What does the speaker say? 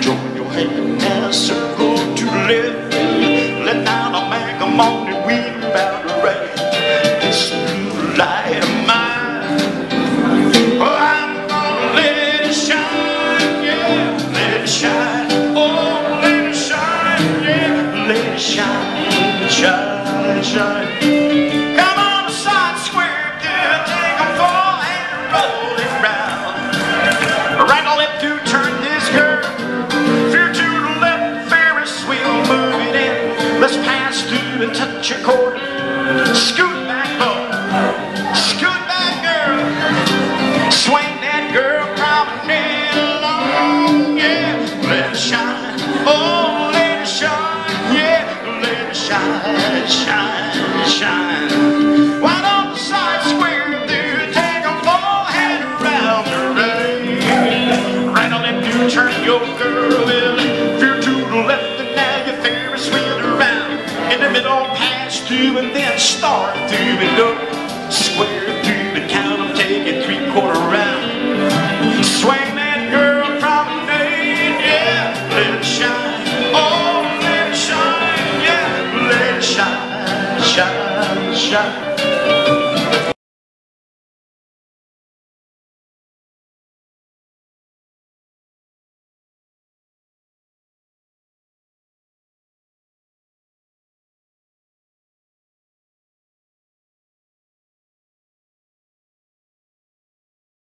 join your hand and ask circle to the. Let down a mag, I'm we about to wreck this new light of mine. Oh, I'm gonna let it shine, yeah, let it shine. Oh, let it shine, yeah, let it shine, shine, shine. touch your cord. Scoot back, boy. Scoot back, girl. Swing that girl promenade along, yeah. Let it shine, oh, let it shine, yeah. Let it shine, shine, shine. Why don't Turn your girl. Tube and then start tube and go square tube and count them, take it three quarter round. Swing that girl promenade, yeah, let it shine. Oh, let it shine, yeah, let it shine, shine, shine.